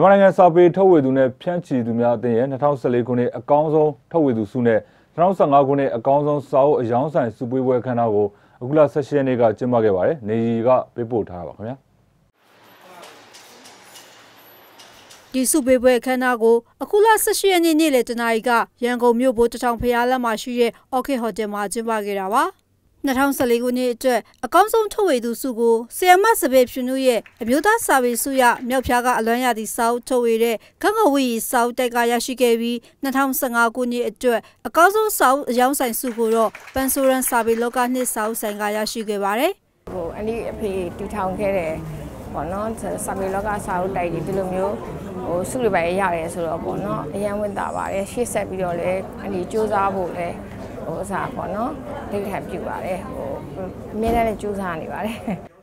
မြန်မာနိုင်ငံစာပေထုတ်ဝေသူနဲ့ဖြန့်ချီသူများအသင်းရဲ့2014ခုနှစ်အကောင်းဆုံးထုတ်ဝေသူစုနဲ့2015ခုနှစ်အကောင်းဆုံးစာအုပ်အယောင်းဆိုင်စုပွေးပွဲခန်းနာကိုအခုလ16ရက်နေ့ကကျင်းပခဲ့ပါတယ်။နေရီကပေးပို့ထားပါခင်ဗျာ။ဒီစုပေးပွဲအခမ်းအနားကိုအခုလ18ရက်နေ့နေ့လယ်တနာရီကရန်ကုန်မြို့ဘိုးတထောင်ဖျားလမ်းမှာရှိတဲ့ Orchid Hotel မှာကျင်းပခဲ့တာပါ။ 2014ခုနှစ်အတွက်အကောင်းဆုံးထုတ်ဝေသူစုကိုဆီယမစပယ်ဖြူနုရဲ့အမျိုးသားစာပေစုရမြောက်ဖျားကအလွမ်းရသည့်စာအုပ်ထုတ်ဝေတဲ့ခန့်ခဝီစာအုပ်တိုက်ကရရှိခဲ့ပြီး2015ခုနှစ်အတွက်အကောင်းဆုံးစာအုပ်အယောင်းဆိုင်စုကိုတော့ပန်ဆိုရန်စာပေလောကနှစ်စာအုပ်ဆိုင်ကရရှိခဲ့ပါတယ်ဟိုအနည်းအဖေတီထောင်ခဲ့တယ်ပေါ့နော်စာပေလောကစာအုပ်တိုက်ဒီလိုမျိုးဟိုစုတွေပဲရတယ်ဆိုတော့ပေါ့နော်အရန်ဝင်တာပါတယ်ရှေ့ဆက်ပြီးတော့လည်းအနည်းစူးစမ်းဖို့လည်း ဟိုအစားပေါ့နော်ဒိဋ္ဌံပြုပါတယ်ဟိုအမြဲတမ်းလည်းကြိုးစားနေပါတယ်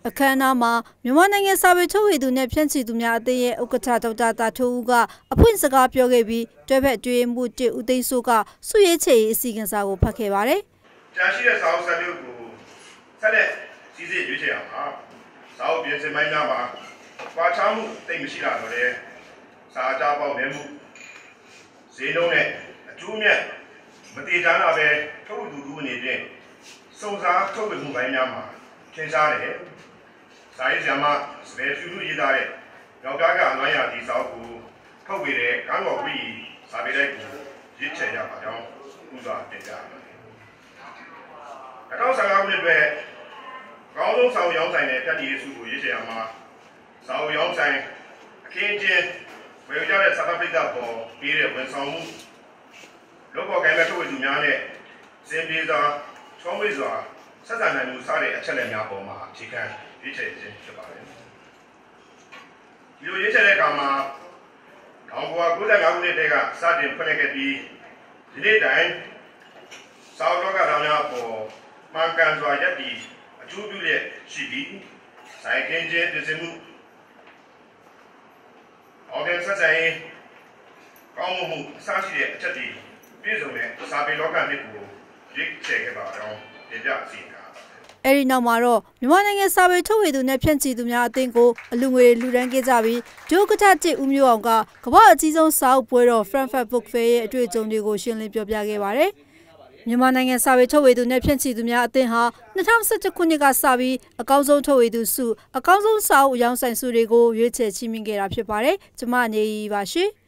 အခမ်းအနားမှာမြန်မာနိုင်ငံစာပေထုတ်ဝေသူနဲ့ဖြန့်ချီသူများအသင်းရဲ့ဥက္ကဋ္ဌဒေါက်တာတာထိုးဦးကအဖွင့်စကားပြောခဲ့ပြီးတွဲဖက်တွေ့မှုတဦးသိန်းစိုးကစုရေးချေအစီအကံစာကိုဖတ်ခဲ့ပါတယ်။ကြာရှိတဲ့စာအုပ်စာမျိုးကိုဆက်လက်ကြီးစစ်ရွေးချယ်အောင်ပါ။စာအုပ်ပြင်ဆင်ပိုင်းများမှာကွာခြားမှုတိတ်မရှိတာတော့လေစာအကြပေါက်နေမှုဈေးနှုန်းနဲ့အကျိုးမြတ် မတည်တမ်းတာပဲထုတ်သူသူအနေဖြင့်စုံစားထုတ်ဝေမှုပိုင်းများမှာထင်ရှားတယ်။စာရေးဆရာမစပယ်ဖြူလူရေးသားတဲ့ယောက်ျားကအလွမ်းရဒီစာအုပ်ကိုထုတ်ဝေတဲ့ကန်းတော်ဝီစာပေတိုက်ကိုရစ်ချယ်ရပါကြောင်းဥစွာတင်ပြပါတယ်။2015ခုနှစ်အတွက်ကောင်းဆုံးစာအုပ်ရောင်းဆိုင်တဲ့ဖြတ်တည်ရေးစုကိုရစ်ချယ်ရမှာစာအုပ်ရောင်းဆိုင်အခင်းချင်းဝယ်ကြတဲ့စာသပိတ်ကပေါ်ပြီးတဲ့ဝန်ဆောင်မှု လောကကိုင်းမဲ့ထုတ်ဝေသူများနဲ့စင်ပြေစွာချောမွေ့စွာဆက်ဆံနိုင်မှုစတဲ့အချက်လက်များပေါ်မှာအခြေခံရွေးချယ်ခြင်းဖြစ်ပါတယ်။ဒီလိုရွေးချယ်တဲ့အခါမှာ1995ခုနှစ်တည်းကစတင်ဖွင့်လှစ်ခဲ့ပြီးဒီနေ့တိုင်စာအုပ်ကတော်များပေါ်မှန်ကန်စွာရပ်တည်အကျိုးပြုလျက်ရှိပြီးဆိုင်ကင်းခြင်းတည်စမှုအော်ဒန်ဆက်ဆံရေးကောင်းမှုအစရှိတဲ့အချက်တွေ ပြည့်စုံတဲ့စာပေလောကနှစ်ကိုရွေးချယ်ခဲ့ပါတော့တင်ပြစီတာအဲဒီနောက်မှာတော့မြန်မာနိုင်ငံစာပေထုတ်ဝေသူနဲ့ဖြန့်ချီသူများအသင်းကိုအလူငွေလူဒန်းခဲ့ကြပြီးဒုက္ကဋ္ဌကျဦးမျိုးအောင်ကကမ္ဘာအကြီးဆုံးစာအုပ်ပွဲတော် Frankfurt Book Fair ရဲ့အတွေ့အကြုံတွေကိုရှင်းလင်းပြောပြခဲ့ပါတယ်။မြန်မာနိုင်ငံစာပေထုတ်ဝေသူနဲ့ဖြန့်ချီသူများအသင်းဟာ2017ခုနှစ်ကစပြီးအကောင်းဆုံးထုတ်ဝေသူစုအကောင်းဆုံးစာအုပ်အယောင်ဆိုင်စုတွေကိုရွေးချယ်ချီးမြှင့်ခဲ့တာဖြစ်ပါတယ်။ကျွန်မနေပါရှင်။